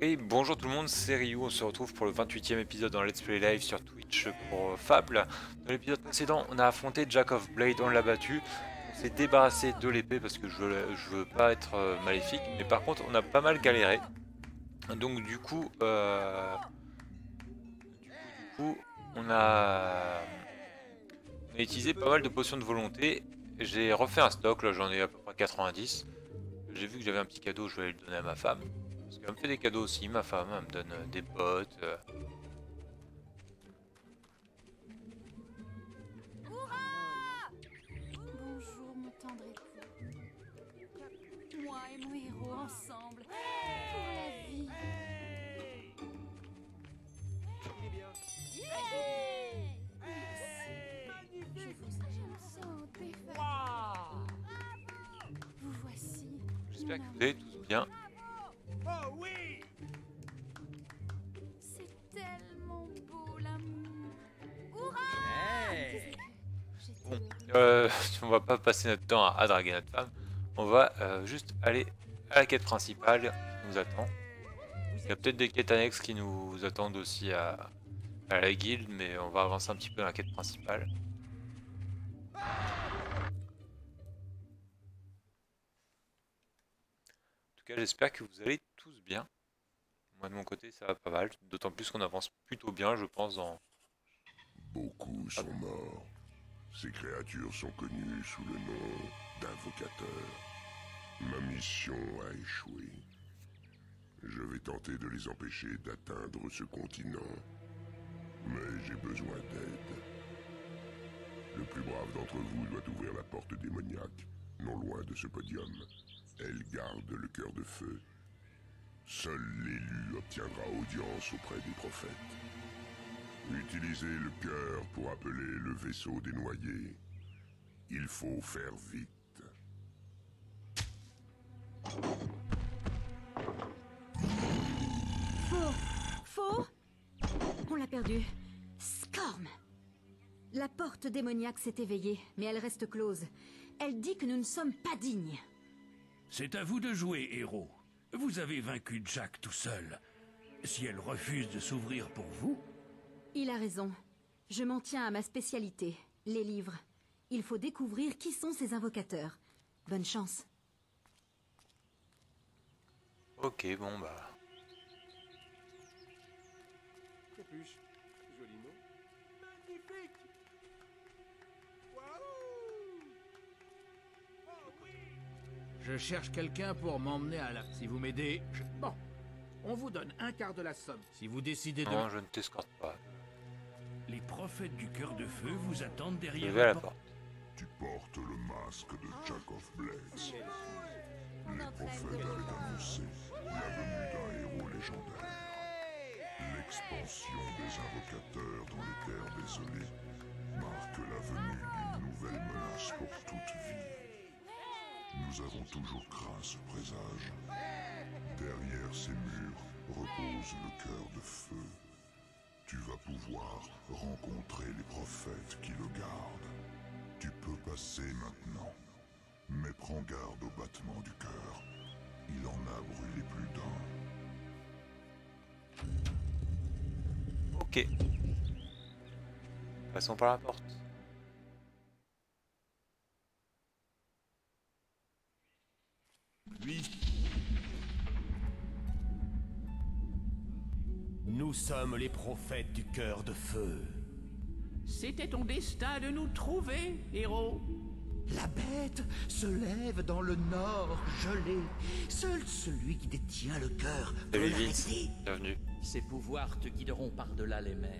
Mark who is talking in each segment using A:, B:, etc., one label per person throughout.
A: Et bonjour tout le monde, c'est Ryu, on se retrouve pour le 28e épisode dans Let's Play Live sur Twitch pour Fable. Dans l'épisode précédent, on a affronté Jack of Blade, on l'a battu. On s'est débarrassé de l'épée parce que je veux, pas être euh, maléfique. Mais par contre, on a pas mal galéré. Donc du coup, euh, du coup, du coup, on a, on a utilisé pas mal de potions de volonté. J'ai refait un stock, là j'en ai à peu près 90. J'ai vu que j'avais un petit cadeau, je vais le donner à ma femme. Parce qu'elle me fait des cadeaux aussi, ma femme, elle me donne euh, des bottes. euh.
B: Bonjour mon tendre époux. Moi et mon héros ensemble. Pour la vie. Je vous sens défaillant. Vous voici.
A: J'espère que vous allez tous bien. Euh, on va pas passer notre temps à, à draguer notre femme. On va euh, juste aller à la quête principale qui nous attend. Il y a peut-être des quêtes annexes qui nous attendent aussi à, à la guilde, mais on va avancer un petit peu dans la quête principale. En tout cas, j'espère que vous allez tous bien. Moi, de mon côté, ça va pas mal. D'autant plus qu'on avance plutôt bien, je pense, dans...
C: Beaucoup sont morts. Ces créatures sont connues sous le nom d'invocateurs. Ma mission a échoué. Je vais tenter de les empêcher d'atteindre ce continent. Mais j'ai besoin d'aide. Le plus brave d'entre vous doit ouvrir la porte démoniaque, non loin de ce podium. Elle garde le cœur de feu. Seul l'élu obtiendra audience auprès des prophètes. Utilisez le cœur pour appeler le vaisseau des noyés. Il faut faire vite.
D: Faux On l'a perdu. Scorm La porte démoniaque s'est éveillée, mais elle reste close. Elle dit que nous ne sommes pas dignes.
E: C'est à vous de jouer, héros. Vous avez vaincu Jack tout seul. Si elle refuse de s'ouvrir pour vous,
D: Il a raison. Je m'en tiens à ma spécialité, les livres. Il faut découvrir qui sont ces invocateurs. Bonne chance.
A: Ok, bon bah...
F: Capuche, joli mot. Magnifique
G: Je cherche quelqu'un pour m'emmener à la... Si vous m'aidez, je... Bon, on vous donne un quart de la somme. Si vous décidez de...
A: Non, je ne t'escorte pas.
E: Les prophètes du cœur de feu vous attendent derrière
A: la porte.
C: Tu portes le masque de Jack of Blades. Les prophètes avaient annoncé la venue d'un héros légendaire. L'expansion des invocateurs dans les terres désolées marque la venue d'une nouvelle menace pour toute vie. Nous avons toujours craint ce présage. Derrière ces murs repose le cœur de feu. Tu vas pouvoir rencontrer les prophètes qui le gardent. Tu peux passer maintenant, mais prends garde au battement du cœur. Il en a brûlé plus d'un.
A: Ok. Passons par la porte.
H: Nous sommes les prophètes du cœur de feu.
I: C'était ton destin de nous trouver, héros.
J: La bête se lève dans le nord gelé. Seul celui qui détient le cœur peut l'arrêter.
A: bienvenue.
I: Ses pouvoirs te guideront par-delà les mers.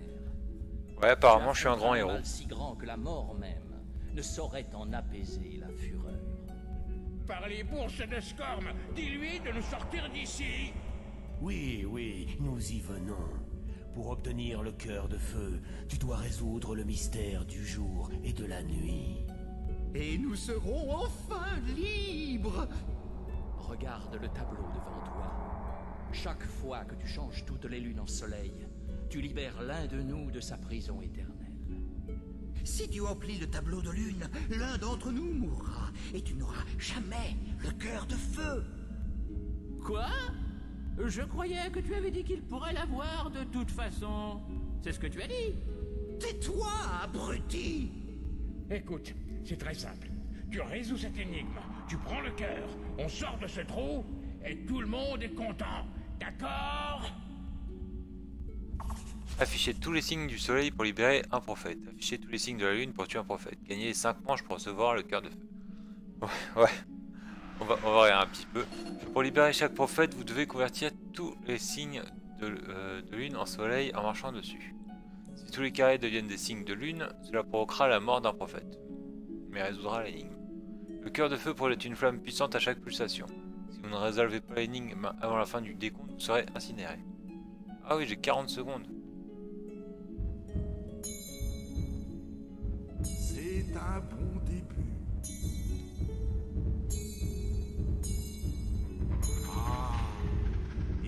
A: Ouais, apparemment je suis un grand héros.
I: mal si grand que la mort même ne saurait en apaiser la fureur.
E: Par les bourses de Scorm, dis-lui de nous sortir d'ici
H: Oui, oui, nous y venons. Pour obtenir le cœur de feu, tu dois résoudre le mystère du jour et de la nuit.
J: Et nous serons enfin libres.
I: Regarde le tableau devant toi. Chaque fois que tu changes toutes les lunes en soleil, tu libères l'un de nous de sa prison éternelle.
J: Si tu emplis le tableau de lune, l'un d'entre nous mourra et tu n'auras jamais le cœur de feu.
I: Quoi?
K: Je croyais que tu avais dit qu'il pourrait l'avoir de toute façon. C'est ce que tu as dit.
J: Tais-toi, abruti
L: Écoute, c'est très simple. Tu résous cette énigme, tu prends le cœur, on sort de ce trou, et tout le monde est content. D'accord?
A: Afficher tous les signes du soleil pour libérer un prophète. Afficher tous les signes de la lune pour tuer un prophète. Gagner 5 manches pour recevoir le cœur de feu. Ouais, ouais. On va, regarder un petit peu. Pour libérer chaque prophète, vous devez convertir tous les signes de, euh, de lune en soleil en marchant dessus. Si tous les carrés deviennent des signes de lune, cela provoquera la mort d'un prophète. Mais résoudra l'énigme. Le cœur de feu projette une flamme puissante à chaque pulsation. Si vous ne résolvez pas l'énigme avant la fin du décompte, vous serez incinéré. Ah oui, j'ai 40 secondes.
M: C'est un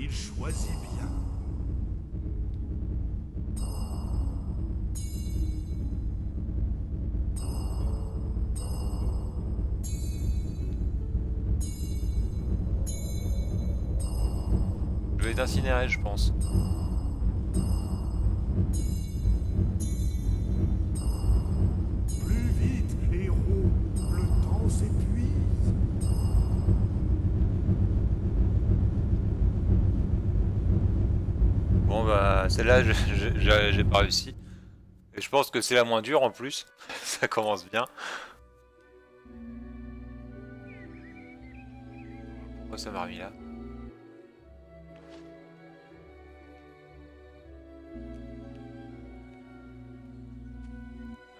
M: il choisit bien.
A: Je vais être incinéré, je pense. Celle-là j'ai pas réussi. Et je pense que c'est la moins dure en plus. Ça commence bien. Pourquoi ça m'a remis là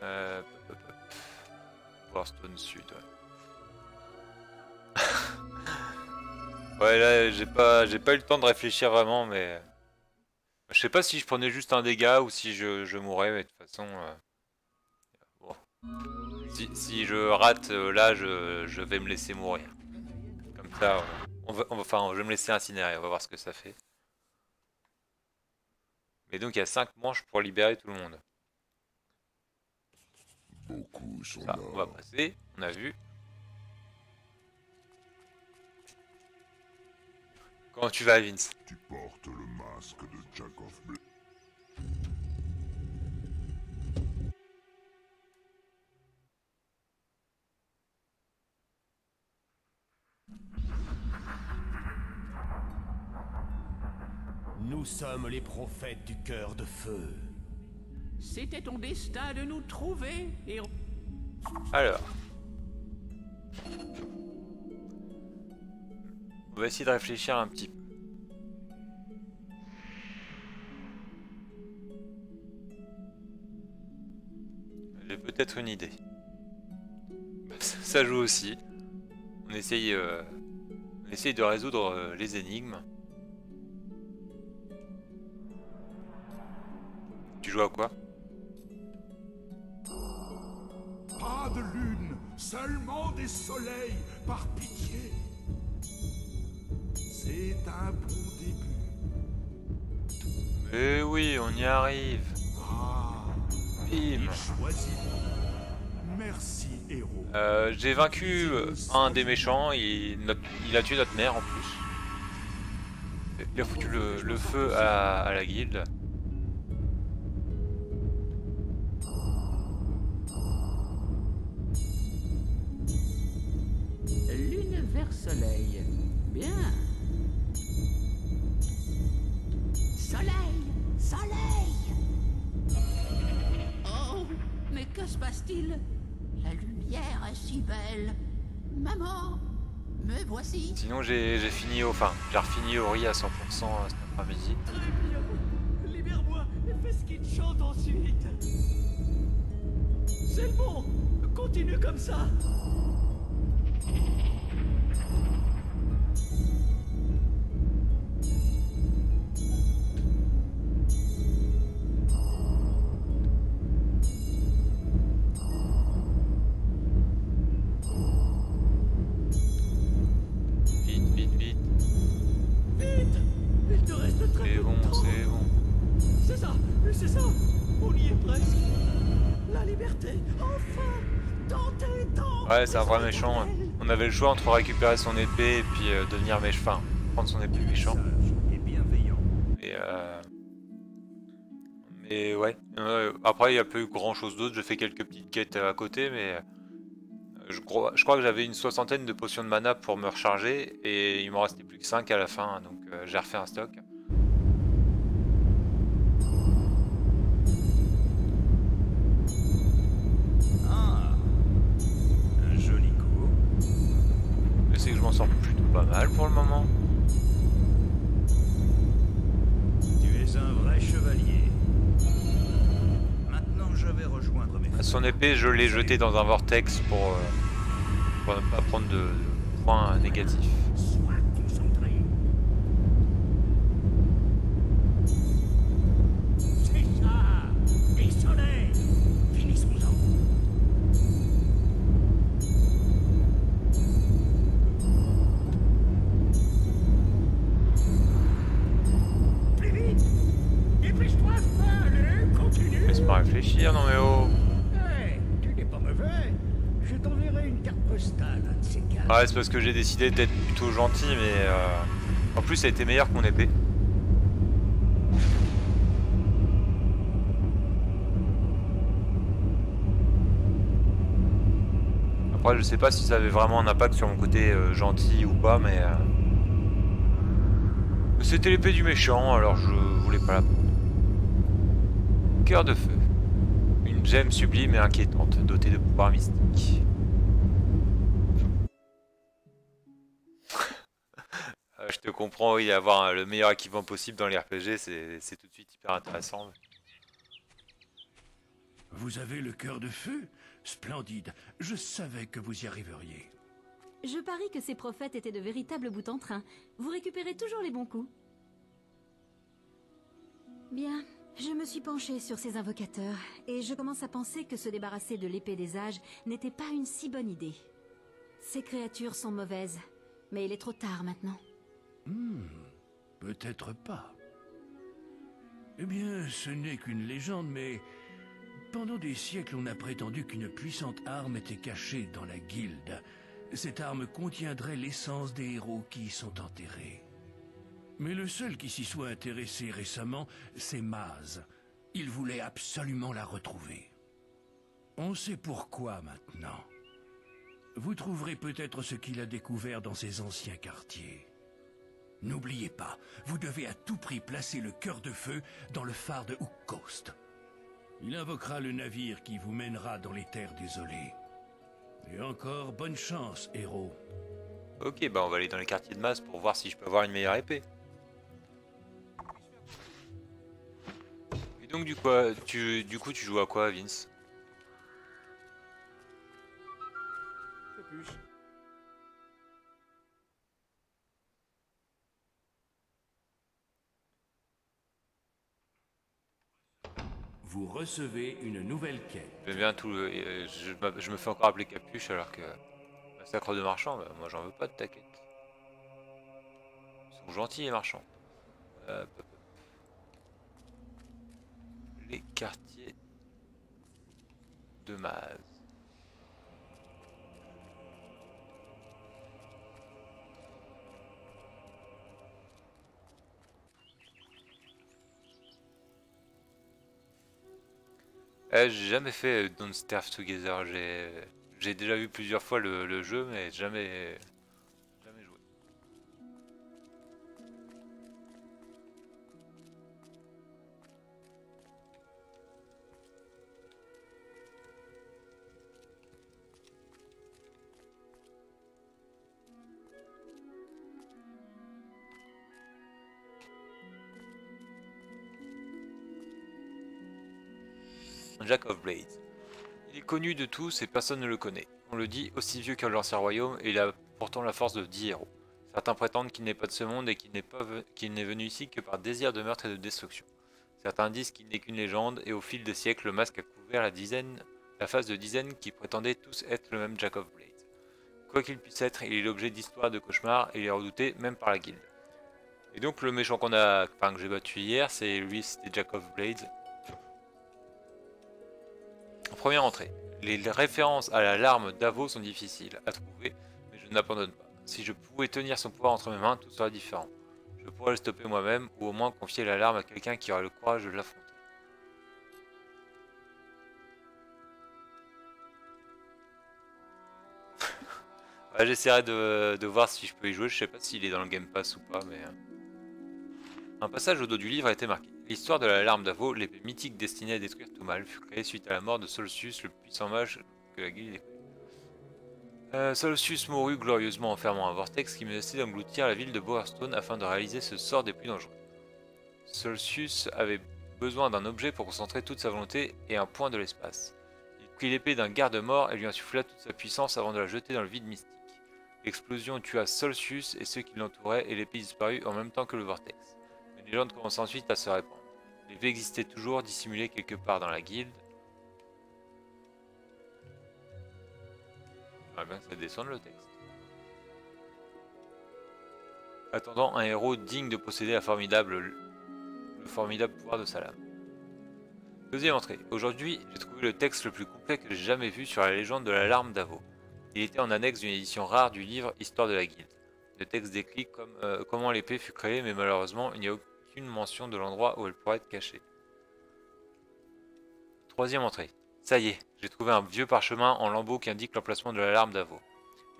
A: Euh... Warstone Sud, ouais. Ouais là j'ai pas j'ai pas eu le temps de réfléchir vraiment mais je sais pas si je prenais juste un dégât ou si je, je mourrais mais de toute façon euh, bon. si, si je rate euh, là je, je vais me laisser mourir. Comme ça on va, on va- enfin je vais me laisser incinérer on va voir ce que ça fait. Mais donc il y a 5 manches pour libérer tout le monde.
M: Beaucoup sont
A: on va passer on a vu comment tu vas Vince?
M: Tu portes le masque de Jack of Blade.
H: Nous sommes les prophètes du cœur de feu.
K: C'était ton destin de nous trouver, héros.
A: Alors. On va essayer de réfléchir un petit peu. J'ai peut-être une idée. Ça joue aussi. On essaye, euh, on essaye de résoudre euh, les énigmes. Tu joues à quoi?
M: Pas de lune, seulement des soleils, par pitié. C'est un bon début.
A: Eh oui, on y arrive.
M: Ah,
A: Bim.
M: Merci, héros.
A: Euh, J'ai vaincu un des méchants, il, notre- il a tué notre mère en plus. Il a foutu le, le feu à, à la guilde. Sinon j'ai fini. Enfin, j'ai refini riz à 100% cet après-midi.
F: Très bien. Libère-moi et fais ce qu'il chante ensuite. C'est bon. Continue comme ça.
A: Ouais, c'est un vrai méchant. On avait le choix entre récupérer son épée et puis euh, devenir méchant. Enfin, prendre son épée méchant. Et euh, Mais ouais. Euh, après, il n'y a pas eu grand chose d'autre. Je fais quelques petites quêtes à côté, mais je crois, je crois que j'avais une soixantaine de potions de mana pour me recharger et il m'en restait plus que 5 à la fin, donc j'ai refait un stock. Que je m'en sors plutôt pas mal pour le moment.
J: Tu es un vrai chevalier. Maintenant, je vais rejoindre mes
A: Son épée, je l'ai jetée dans un vortex pour, euh, pour ne pas prendre de, de points négatifs. Ouais, c'est parce que j'ai décidé d'être plutôt gentil, mais euh, en plus, ça a été meilleur que mon épée. Après, je sais pas si ça avait vraiment un impact sur mon côté euh, gentil ou pas, mais euh, c'était l'épée du méchant, alors je voulais pas la. Cœur de feu. Une gemme sublime et inquiétante, dotée de pouvoirs mystiques. Comprends, oui, avoir le meilleur équipement possible dans les RPG, c'est c'est tout de suite hyper intéressant.
E: Vous avez le cœur de feu? Splendide. Je savais que vous y arriveriez.
D: Je parie que ces prophètes étaient de véritables bouts en train. Vous récupérez toujours les bons coups. Bien, je me suis penchée sur ces invocateurs, et je commence à penser que se débarrasser de l'épée des âges n'était pas une si bonne idée. Ces créatures sont mauvaises, mais il est trop tard maintenant.
E: Hmm, peut-être pas. Eh bien, ce n'est qu'une légende, mais pendant des siècles, on a prétendu qu'une puissante arme était cachée dans la guilde. Cette arme contiendrait l'essence des héros qui y sont enterrés. Mais le seul qui s'y soit intéressé récemment, c'est Maz. Il voulait absolument la retrouver. On sait pourquoi maintenant. Vous trouverez peut-être ce qu'il a découvert dans ses anciens quartiers. N'oubliez pas, vous devez à tout prix placer le cœur de feu dans le phare de Hook Coast. Il invoquera le navire qui vous mènera dans les terres désolées. Et encore bonne chance, héros.
A: Ok, bah on va aller dans les quartiers de masse pour voir si je peux avoir une meilleure épée. Et donc du coup, tu, du coup, tu joues à quoi, Vince?
J: Vous recevez une nouvelle quête.
A: Bien tout. euh, je, me fais encore appeler Capuche alors que massacre de marchands, bah, moi j'en veux pas de ta quête. Ils sont gentils les marchands. Euh. Les quartiers de Maz. Eh, j'ai jamais fait euh, Don't Starve Together. J'ai déjà vu plusieurs fois le, le jeu, mais jamais Jack of Blades. Il est connu de tous et personne ne le connaît. On le dit aussi vieux que l'ancien royaume et il a pourtant la force de 10 héros. Certains prétendent qu'il n'est pas de ce monde et qu'il n'est venu ici que par désir de meurtre et de destruction. Certains disent qu'il n'est qu'une légende et au fil des siècles le masque a couvert la dizaine, la face de dizaines qui prétendaient tous être le même Jack of Blades. Quoi qu'il puisse être, il est l'objet d'histoires de cauchemars et il est redouté même par la guilde. Et donc le méchant qu'on a, enfin, que j'ai battu hier, c'est lui, c'était Jack of Blades. Première entrée. Les références à la larme d'Avo sont difficiles à trouver, mais je n'abandonne pas. Si je pouvais tenir son pouvoir entre mes mains, tout serait différent. Je pourrais le stopper moi-même, ou au moins confier l'alarme à quelqu'un qui aurait le courage de l'affronter. J'essaierai de, voir si je peux y jouer. Je sais pas s'il est dans le Game Pass ou pas, mais. Un passage au dos du livre a été marqué. L'histoire de la larme d'Avo, l'épée mythique destinée à détruire tout mal, fut créée suite à la mort de Solstius, le puissant mage que la guilde. Euh, Solstius mourut glorieusement en fermant un vortex qui menaçait d'engloutir la ville de Bowerstone afin de réaliser ce sort des plus dangereux. Solstius avait besoin d'un objet pour concentrer toute sa volonté et un point de l'espace. Il prit l'épée d'un garde-mort et lui insuffla toute sa puissance avant de la jeter dans le vide mystique. L'explosion tua Solstius et ceux qui l'entouraient et l'épée disparut en même temps que le vortex. Une légende commença ensuite à se répandre. L'épée existait toujours dissimulée quelque part dans la guilde. J'aimerais bien que ça descende le texte. Attendant un héros digne de posséder la formidable, le formidable pouvoir de sa lame. Deuxième entrée. Aujourd'hui, j'ai trouvé le texte le plus complet que j'ai jamais vu sur la légende de la larme d'Avo. Il était en annexe d'une édition rare du livre Histoire de la Guilde. Le texte décrit comme, euh, comment l'épée fut créée, mais malheureusement, il n'y a aucune mention de l'endroit où elle pourrait être cachée. Troisième entrée. Ça y est, j'ai trouvé un vieux parchemin en lambeaux qui indique l'emplacement de l'alarme d'Avo.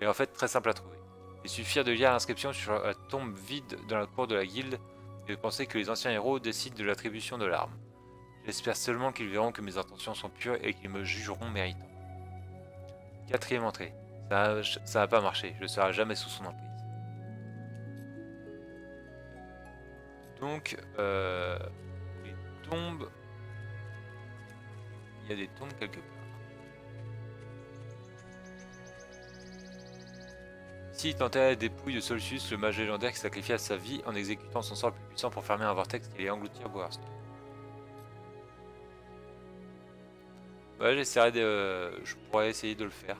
A: Est en fait très simple à trouver. Il suffit de lire l'inscription sur la tombe vide dans la cour de la guilde et de penser que les anciens héros décident de l'attribution de l'arme. J'espère seulement qu'ils verront que mes intentions sont pures et qu'ils me jugeront méritant. Quatrième entrée. Ça, ça n'a pas marché, je ne serai jamais sous son emprise. Donc, euh, les tombes. Il y a des tombes quelque part. Ici, il tentait la dépouille de Solstius, le mage légendaire qui sacrifia sa vie en exécutant son sort le plus puissant pour fermer un vortex qui allait engloutir Bowerstone. Ouais, j'essaierai de. Je pourrais essayer de le faire.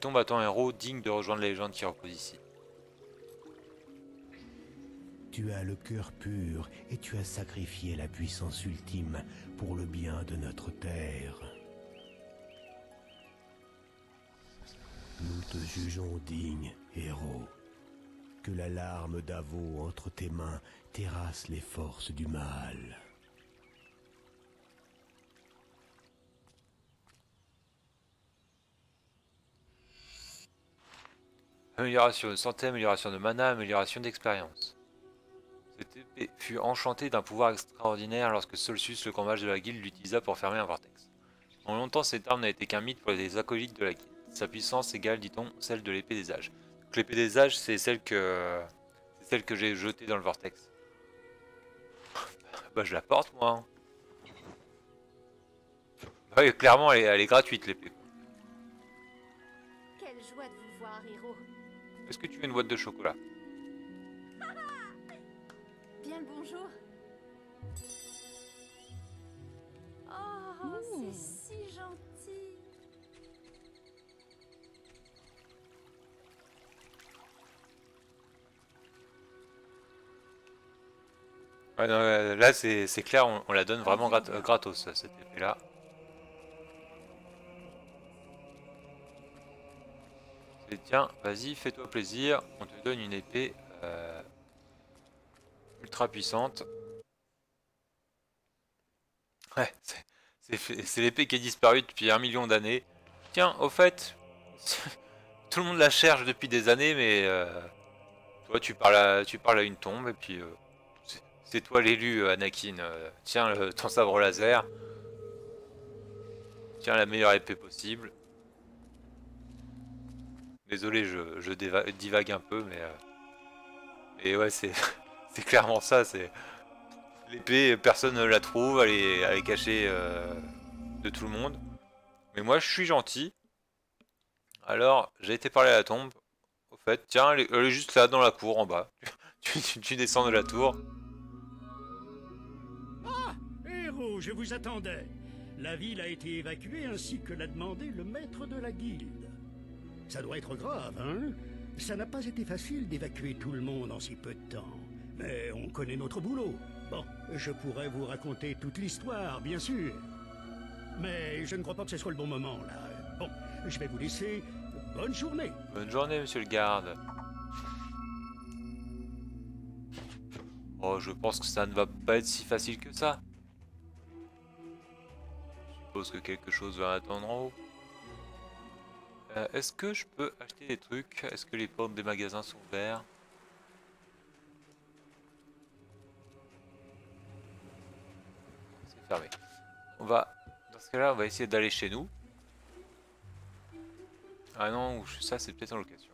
A: Tombe attend un héros digne de rejoindre la légende qui repose ici.
H: Tu as le cœur pur et tu as sacrifié la puissance ultime pour le bien de notre terre. Nous te jugeons digne, héros. Que la larme d'Avo entre tes mains terrasse les forces du mal.
A: Amélioration de santé, amélioration de mana, amélioration d'expérience. Cette épée fut enchantée d'un pouvoir extraordinaire lorsque Solstius, le grand mage de la guilde, l'utilisa pour fermer un vortex. En longtemps, cette arme n'a été qu'un mythe pour les acolytes de la guilde. Sa puissance égale, dit-on, celle de l'épée des âges. L'épée des âges, c'est celle que c'est celle que j'ai jetée dans le vortex. bah je la porte moi. Ouais, clairement, elle est gratuite l'épée. Est-ce que tu veux une boîte de chocolat
B: Bien le bonjour. Oh, c'est si gentil.
A: Ouais, non, là c'est clair, on, on la donne vraiment grat- euh, gratos cette épée tiens, vas-y, fais-toi plaisir, on te donne une épée euh, ultra puissante. Ouais, c'est- l'épée qui a disparu depuis un million d'années. Tiens, au fait, tout le monde la cherche depuis des années, mais euh, toi tu parles, à, tu parles à une tombe et puis. euh, c'est- toi l'élu, euh, Anakin. tiens ton sabre laser. Tiens la meilleure épée possible. Désolé, je, divague un peu, mais. euh, mais ouais, c'est clairement ça. C'est L'épée, personne ne la trouve, elle est, cachée euh, de tout le monde. Mais moi, je suis gentil. Alors, j'ai été parler à la tombe. Au fait, tiens, elle est, juste là, dans la cour, en bas. tu, tu- descends de la tour.
N: Héros, je vous attendais. La ville a été évacuée ainsi que l'a demandé le maître de la guilde. Ça doit être grave, hein? Ça n'a pas été facile d'évacuer tout le monde en si peu de temps. Mais on connaît notre boulot. Bon, je pourrais vous raconter toute l'histoire, bien sûr. Mais je ne crois pas que ce soit le bon moment, là. Bon, je vais vous laisser. Bonne journée.
A: Bonne journée, monsieur le garde. Oh, je pense que ça ne va pas être si facile que ça. Je suppose que quelque chose va attendre en haut. Euh, Est-ce que je peux acheter des trucs? Est-ce que les portes des magasins sont ouverts C'est fermé. On va, dans ce cas-là, on va essayer d'aller chez nous. Ah non, ça c'est peut-être en location.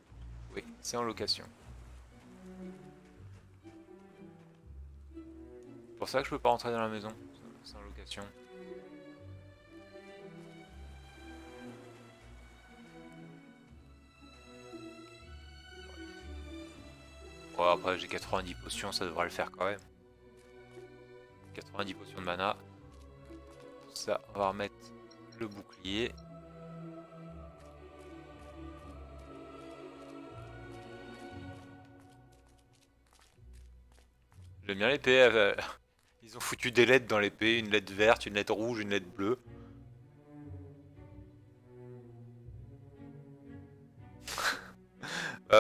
A: Oui, c'est en location. C'est pour ça que je peux pas rentrer dans la maison. C'est en location. Après j'ai 90 potions, ça devrait le faire quand même. 90 potions de mana. Ça, on va remettre le bouclier. J'aime bien l'épée. Ils ont foutu des lettres dans l'épée, une lettre verte, une lettre rouge, une lettre bleue.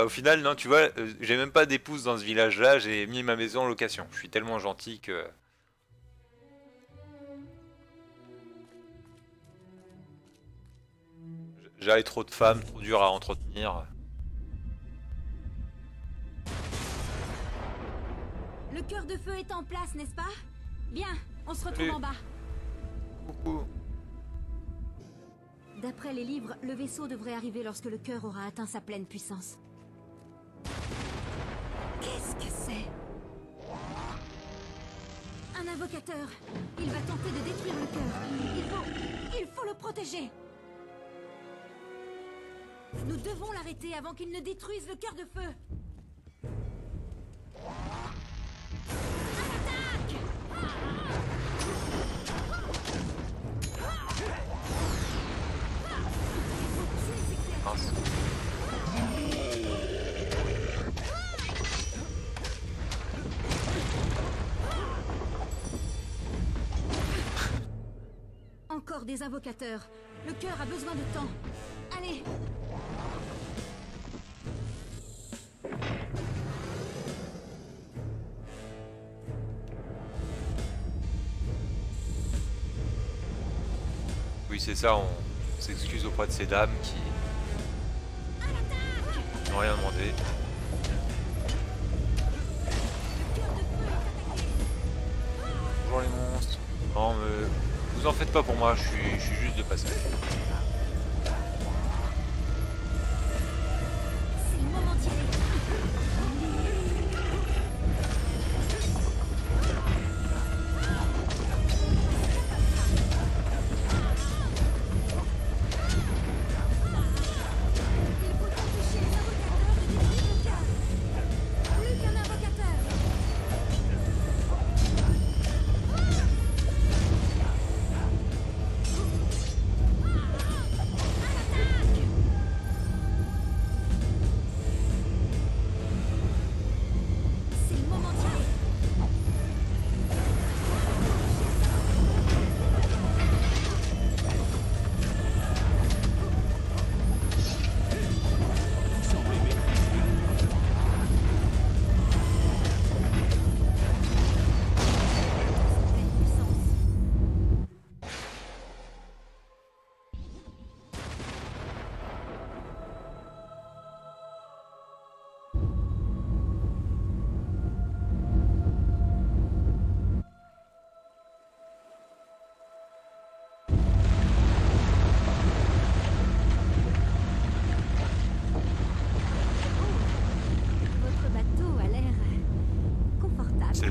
A: Au final, non, tu vois, euh, j'ai même pas d'épouse dans ce village-là, j'ai mis ma maison en location. Je suis tellement gentil que... J'avais trop de femmes, trop dur à entretenir.
D: Le cœur de feu est en place, n'est-ce pas? Bien, on se retrouve
A: Salut.
D: en bas.
A: Coucou.
D: D'après les livres, le vaisseau devrait arriver lorsque le cœur aura atteint sa pleine puissance. Qu'est-ce que c'est? Un invocateur Il va tenter de détruire le cœur. Il faut... Il faut le protéger Nous devons l'arrêter avant qu'il ne détruise le cœur de feu. Des invocateurs. Le cœur a besoin de temps. Allez
A: Oui, c'est ça, on s'excuse auprès de ces dames qui n'ont rien demandé. Vous en faites pas pour moi, je suis, juste de passage.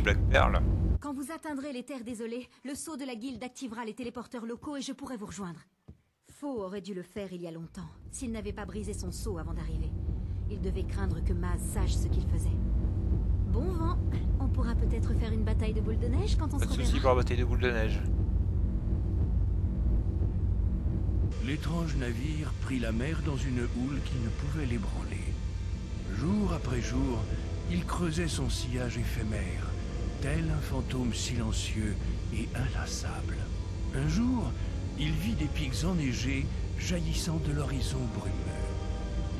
A: Black Pearl.
D: Quand vous atteindrez les terres désolées, le sceau de la guilde activera les téléporteurs locaux et je pourrai vous rejoindre. Faux aurait dû le faire il y a longtemps, s'il n'avait pas brisé son sceau avant d'arriver. Il devait craindre que Maz sache ce qu'il faisait. Bon vent, on pourra peut-être faire une bataille de boules de neige quand on
A: Pas
D: se reverra.
A: pour la bataille de boules de neige.
E: L'étrange navire prit la mer dans une houle qui ne pouvait l'ébranler. Jour après jour, il creusait son sillage éphémère, tel un fantôme silencieux et inlassable. Un jour, il vit des pics enneigés jaillissant de l'horizon brumeux.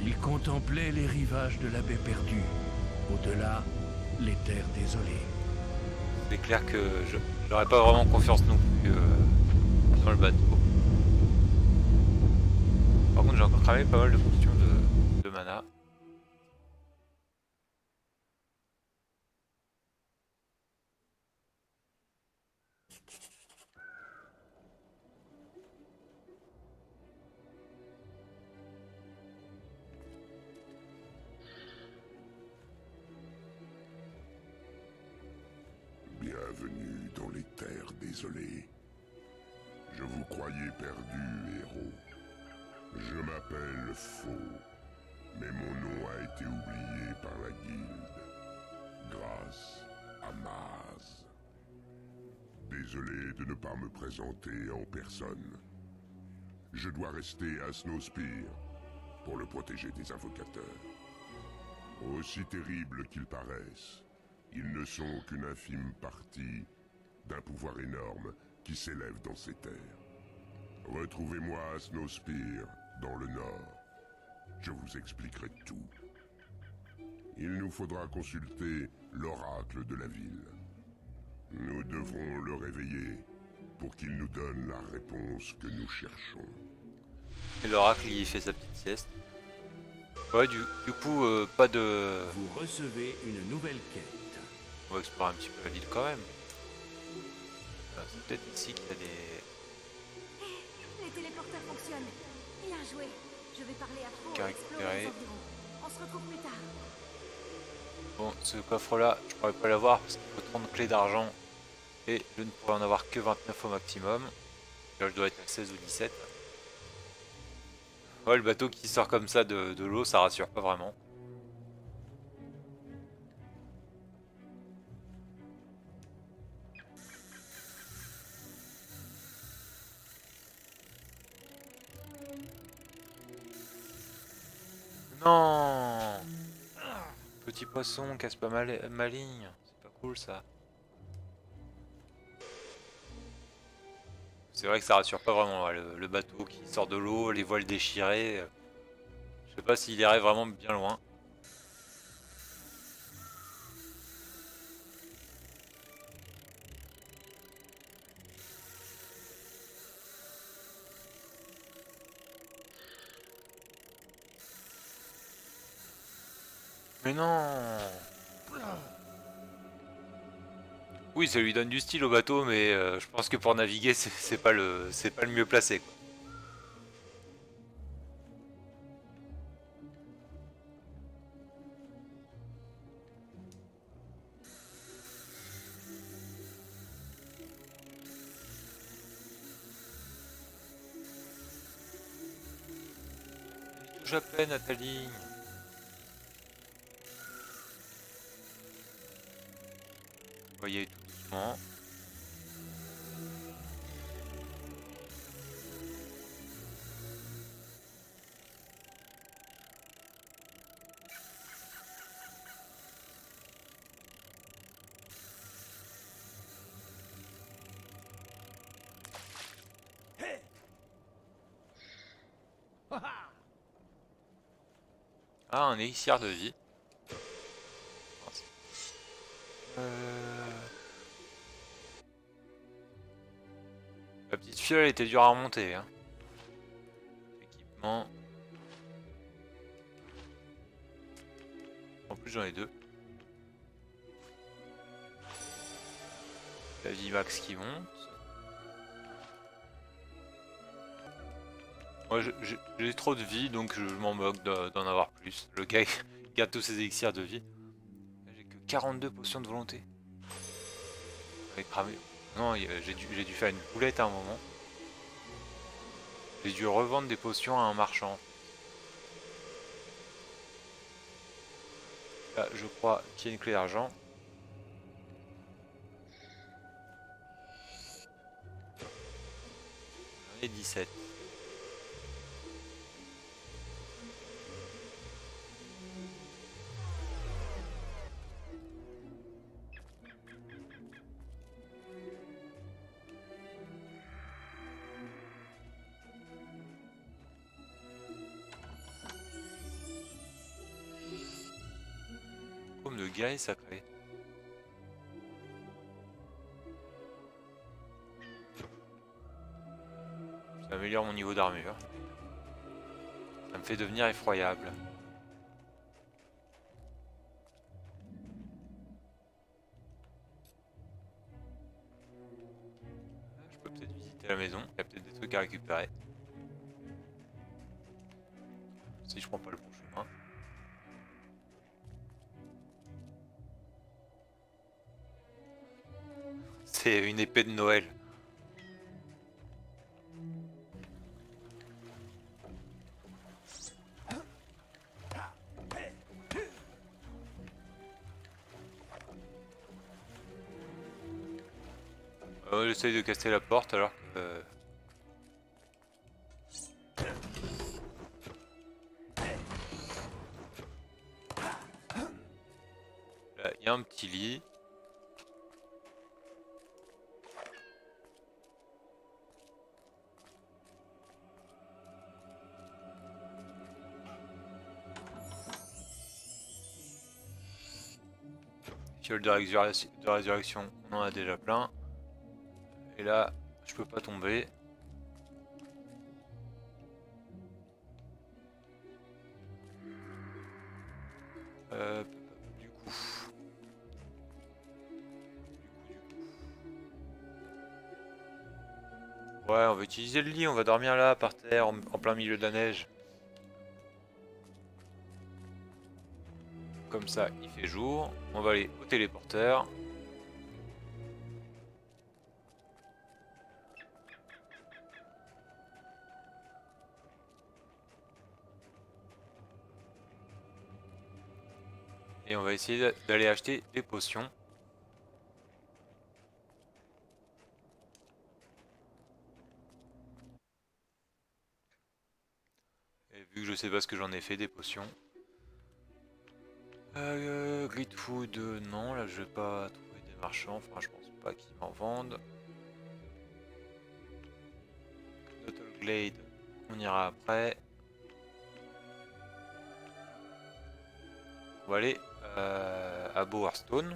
E: Il contemplait les rivages de la baie perdue. Au-delà, les terres désolées.
A: C'est clair que je n'aurais pas vraiment confiance non plus euh, dans le bateau. Par contre, j'ai encore cramé pas mal de potions de mana.
C: Faux, mais mon nom a été oublié par la guilde, grâce à Maz. Désolé de ne pas me présenter en personne. Je dois rester à Snowspear pour le protéger des invocateurs. Aussi terribles qu'ils paraissent, ils ne sont qu'une infime partie d'un pouvoir énorme qui s'élève dans ces terres. Retrouvez-moi à Snowspear, dans le nord. Je vous expliquerai tout. Il nous faudra consulter l'oracle de la ville. Nous devrons le réveiller pour qu'il nous donne la réponse que nous cherchons.
A: Et l'oracle il fait sa petite sieste. Ouais, du, du coup, euh, pas de.
E: Vous recevez une nouvelle quête.
A: On va explorer un petit peu la ville quand même. Ah, C'est peut-être ici qu'il y a des.
D: Les téléporteurs fonctionnent. Bien joué. Je vais parler à Faux
A: récupérer.
D: On se retrouve plus tard.
A: Bon, ce coffre-là, je pourrais pas l'avoir parce qu'il faut 30 clés d'argent et je ne pourrais en avoir que 29 au maximum. Là, je dois être à 16 ou 17. Ouais, le bateau qui sort comme ça de, de l'eau, ça rassure pas vraiment. Non Petit poisson, casse pas mal ma ligne. C'est pas cool ça. C'est vrai que ça rassure pas vraiment, le, bateau qui sort de l'eau, les voiles déchirées. Je sais pas s'il irait vraiment bien loin. Mais non Oui, ça lui donne du style au bateau, mais euh, je pense que pour naviguer, c'est pas le c'est pas le mieux placé. à Voyez tout doucement. Ah, un élixir de vie. Fiole était dure à remonter. Hein. Équipement. En plus j'en ai deux. La vie max qui monte. Moi j'ai trop de vie donc je m'en moque de- d'en avoir plus. Le gars garde tous ses élixirs de vie. J'ai que 42 potions de volonté. Non, j'ai dû, dû faire une boulette à un moment. J'ai dû revendre des potions à un marchand. Là, je crois qu'il y a une clé d'argent. Ai 17. Mon niveau d'armure. Ça me fait devenir effroyable. Je peux peut-être visiter la maison, il y a peut-être des trucs à récupérer. Si je prends pas le bon chemin. C'est une épée de Noël. De casser la porte alors que... euh, il y a un petit lit. De résurrection, on en a déjà plein. Là, je peux pas tomber. Euh, du coup. Ouais, on va utiliser le lit, on va dormir là, par terre, en plein milieu de la neige. Comme ça, il fait jour. On va aller au téléporteur. Et on va essayer d'a- d'aller acheter des potions. Et vu que je sais pas ce que j'en ai fait des potions. Euh, euh, non, là je vais pas trouver des marchands, enfin je pense pas qu'ils m'en vendent. Total Glade, on ira après. On va aller euh, à Bowerstone.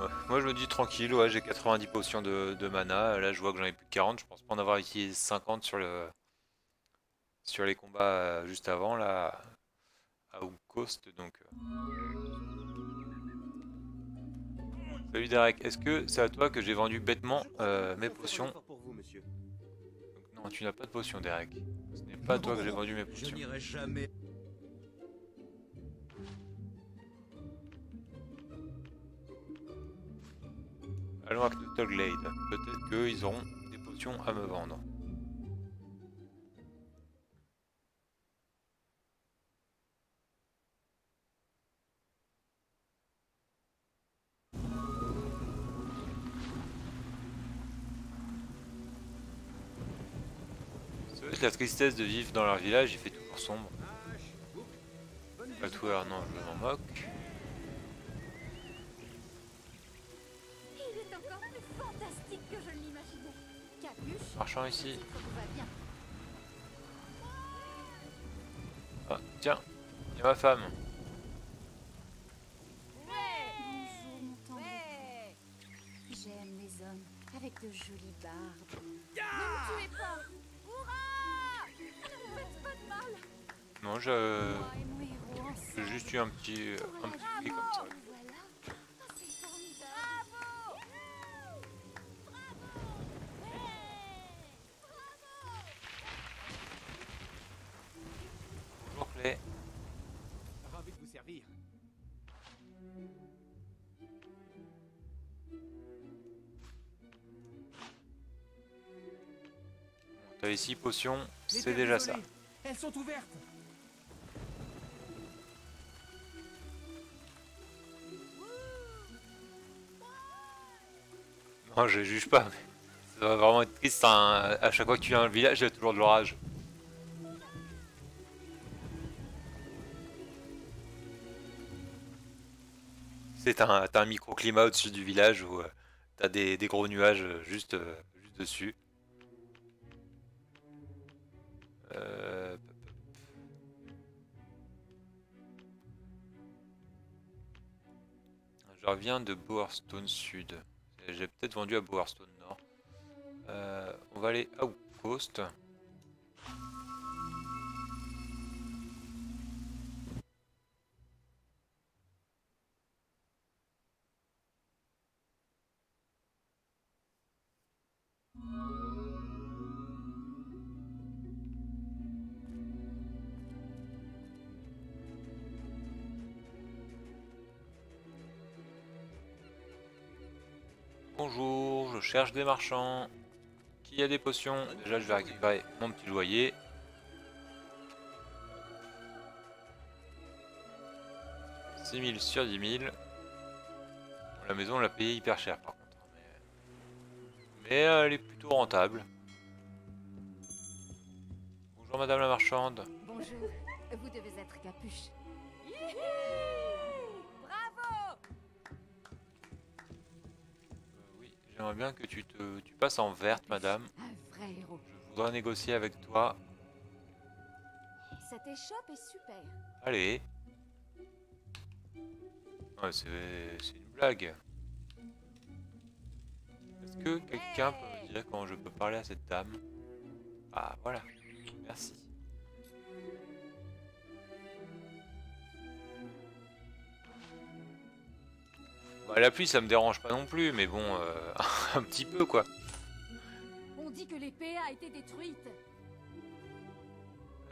A: Ouais, moi je me dis tranquille, ouais j'ai 90 potions de, de mana, là je vois que j'en ai plus que 40, je pense pas en avoir utilisé 50 sur le sur les combats euh, juste avant là à Coast donc. euh. Salut Derek, est-ce que c'est à toi que j'ai vendu bêtement euh, mes potions?
O: Pour vous, monsieur.
A: Donc, Non, tu n'as pas de potions Derek. Ce n'est pas à toi que j'ai vendu mes potions.
O: jamais.
A: Allons avec Total Glade. Peut-être qu'ils auront des potions à me vendre. La tristesse de vivre dans leur village, il fait toujours sombre. Tatoueur, non, je m'en moque. Marchand ici. Ah, tiens, il y a ma femme.
B: J'aime les hommes avec de jolies barbes. Ne me tuez pas Hurrah Ne me faites pas de mal
A: Non, je... J'ai juste eu un petit, un petit comme ça. T'avais 6 potions,
O: Les
A: c'est déjà ça.
O: Elles sont ouvertes.
A: Non, je juge pas, mais ça va vraiment être triste. hein. À chaque fois que tu viens dans le village, il y a toujours de l'orage. C'est un, un microclimat au-dessus du village où euh, t'as des, des gros nuages euh, juste, euh, juste dessus. Je reviens de Bowerstone Sud. J'ai peut-être vendu à Bowerstone Nord. Euh, on va aller à Outpost. Cherche des marchands. Qui a des potions Déjà, je vais récupérer mon petit loyer. « 6000 sur 10 000. La maison, on l'a payé hyper cher par contre. Mais... Mais elle est plutôt rentable. Bonjour madame la marchande.
B: Bonjour, vous devez être Capuche.
A: J'aimerais bien que tu te tu passes en verte, madame. Je voudrais négocier avec toi.
B: Cette échoppe est super.
A: Allez. Ouais, c'est c'est une blague. Est-ce que quelqu'un peut me dire comment je peux parler à cette dame? Ah, voilà. Merci. Bah, la pluie, ça me dérange pas non plus, mais bon, euh, un petit peu quoi.
B: On dit que l'épée a été détruite.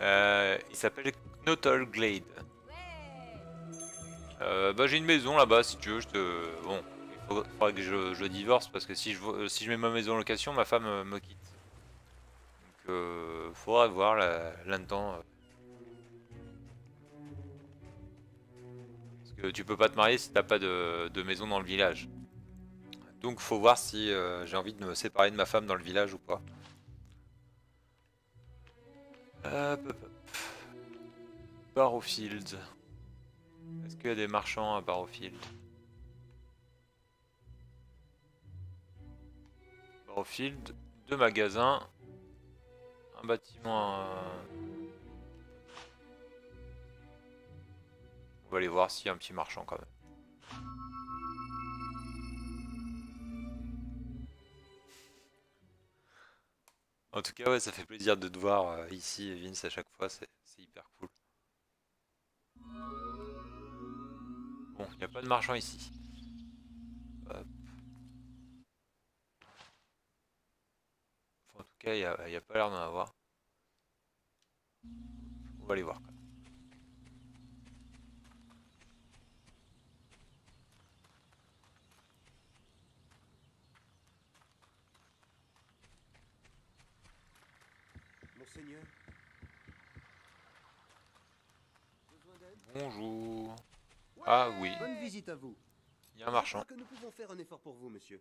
A: Euh, il s'appelle Knottle Glade. Euh, bah j'ai une maison là-bas si tu veux, je te... Bon, il faudra que je, je divorce parce que si je, si je mets ma maison en location, ma femme euh, me quitte. Donc euh, faudra voir là- là-dedans. euh. Tu peux pas te marier si t'as pas de, maison dans le village. Donc faut voir si euh, j'ai envie de me séparer de ma femme dans le village ou pas. Barrowfield. Est-ce qu'il y a des marchands à Barrowfield Barrowfield, deux magasins, un bâtiment. On va aller voir s'il y a un petit marchand quand même. En tout cas, ouais, ça fait plaisir de te voir euh, ici, Vince, à chaque fois, c'est hyper cool. Bon, il n'y a pas de marchand ici. En tout cas, il n'y a, a pas l'air d'en avoir. On va aller voir. quand même. Bonjour. Ah oui,
P: Bonne visite à vous.
A: il y a un marchand.
P: Que nous pouvons faire un effort pour vous, monsieur.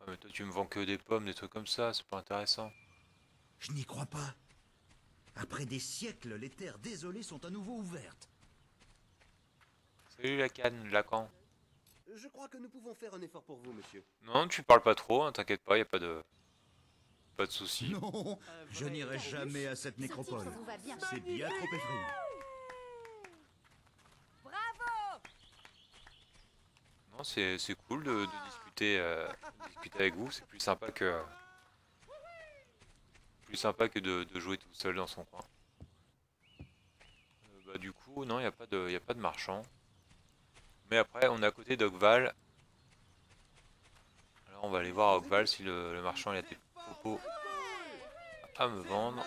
A: Ouais, mais toi, tu me vends que des pommes, des trucs comme ça, c'est pas intéressant.
J: Je n'y crois pas. Après des siècles, les terres désolées sont à nouveau ouvertes.
A: Salut la canne, Lacan.
P: Je crois que nous pouvons faire un effort pour vous, monsieur.
A: Non, tu parles pas trop, hein, t'inquiète pas, y a pas de. Pas de soucis.
J: Non, je n'irai jamais à cette nécropole.
B: Ça vous va bien.
J: C'est bien trop effrayant.
A: C'est cool de, de discuter, euh, de discuter avec vous, c'est plus sympa que. Plus sympa que de, jouer tout seul dans son coin. Euh, bah, du coup, non, il n'y a, pas de- a pas de marchand. Mais après, on est à côté d'Ogval. Alors, on va aller voir à Ogval si le, le marchand il a des propos à me vendre.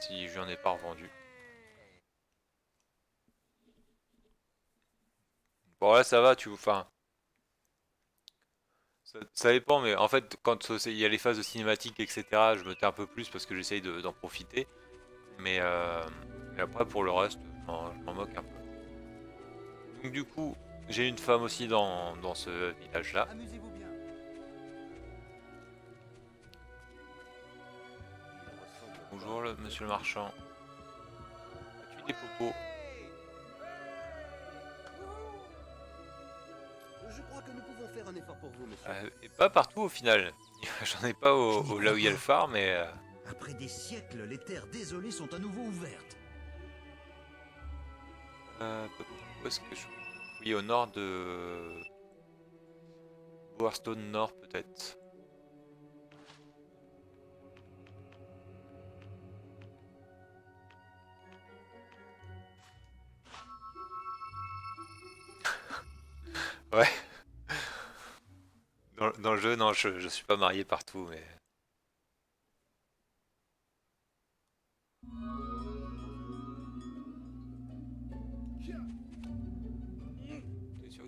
A: Si je n'en ai pas revendu. Bon là ça va, tu enfin ça, ça dépend, mais en fait quand il y a les phases de cinématique etc, je me tais un peu plus parce que j'essaye de- d'en profiter. Mais, euh, mais après pour le reste, je m'en moque un peu. Donc du coup, j'ai une femme aussi dans, dans ce village là.
O: Amusez-vous bien.
A: Bonjour le, monsieur le marchand. As-tu des popos
P: Je crois que nous pouvons faire un effort pour vous, monsieur.
A: Euh, Et pas partout au final. J'en ai pas au, au- là où il y a le phare, mais... euh,
J: Après des siècles, les terres désolées sont à nouveau ouvertes.
A: Euh, où est-ce que je... Oui, au nord de... Bowerstone Nord, peut-être. ouais. Dans, le jeu, non, je, suis pas marié partout, mais...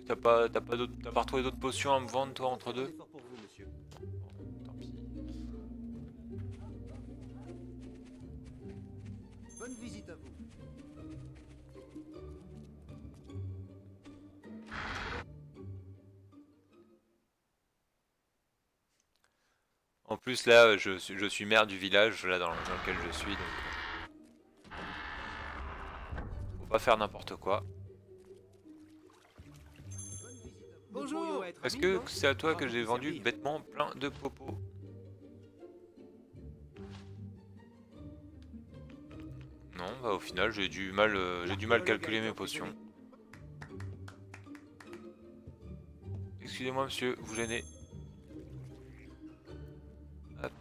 A: T'as pas, pas, t'as pas retrouvé d'autres potions à me vendre toi entre deux? En plus là, je, suis- je suis maire du village là dans, dans lequel je suis, donc euh, faut pas faire n'importe quoi.
O: Bonjour
A: Est-ce que c'est à toi que j'ai vendu bêtement plein de popos Non, bah au final j'ai du mal, euh, j'ai du mal calculer mes potions. Excusez-moi monsieur, vous gênez. Hop.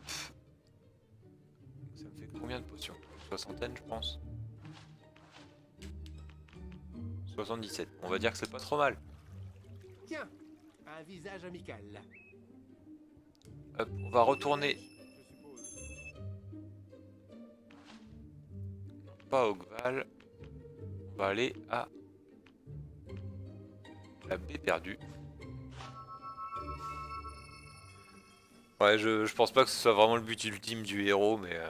A: Ça me fait combien de potions Soixantaine je pense? 77. On va dire que c'est pas trop mal.
O: Tiens, un visage amical.
A: Hop, on va retourner. Pas au Gval. On va aller à la baie perdue. Ouais, je, je pense pas que ce soit vraiment le but ultime du héros, mais euh,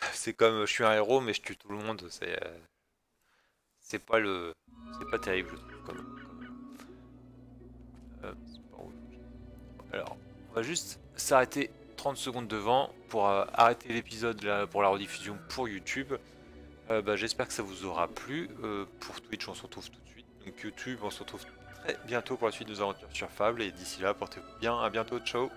A: c'est comme je suis un héros, mais je tue tout le monde. C'est euh, c'est pas le, c'est pas terrible. Comme, euh, Alors, on va juste s'arrêter 30 secondes devant pour arrêter l'épisode pour la rediffusion pour YouTube. Bah, J'espère que ça vous aura plu. Pour Twitch, on se retrouve tout de suite. Donc YouTube, on se retrouve très bientôt pour la suite de nos aventures sur Fable. Et d'ici là, portez-vous bien. À bientôt. Ciao.